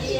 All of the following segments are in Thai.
ที่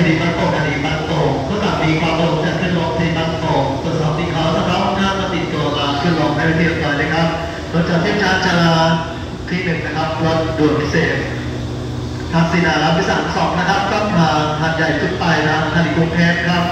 คดีบ้านโตคดีบ้านโป่งผู้ตัดมีความประสงจะขึ้นลงที่บ้านโตตรวจสอบที่เขาสำรองหน้าปฏิตัวมาขึ้นลงให้เรียบร้อยนะครับรถจอดที่ชาร์จชาที่หนึ่งนะครับรถด่วนพิเศษทางสีนารับพิสารสองนะครับต้องทางทางใหญ่ขึ้นไปนะทางกรุงเทพครับ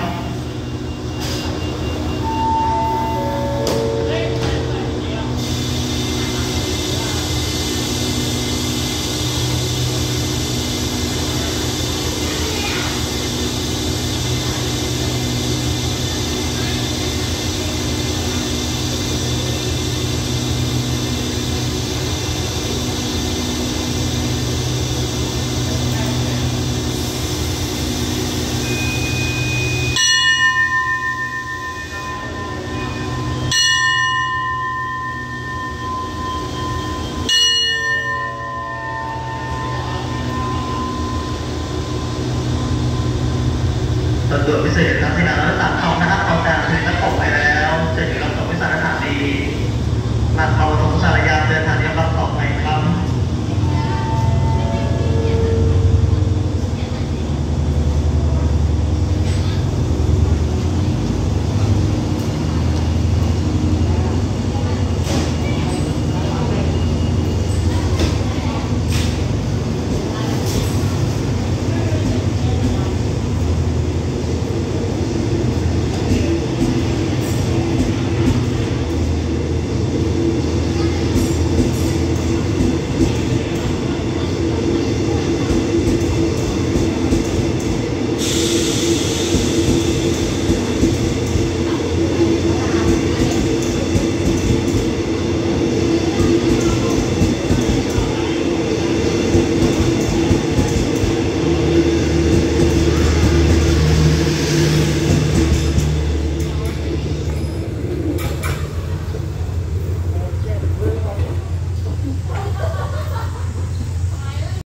ตำรวจพิเศษทา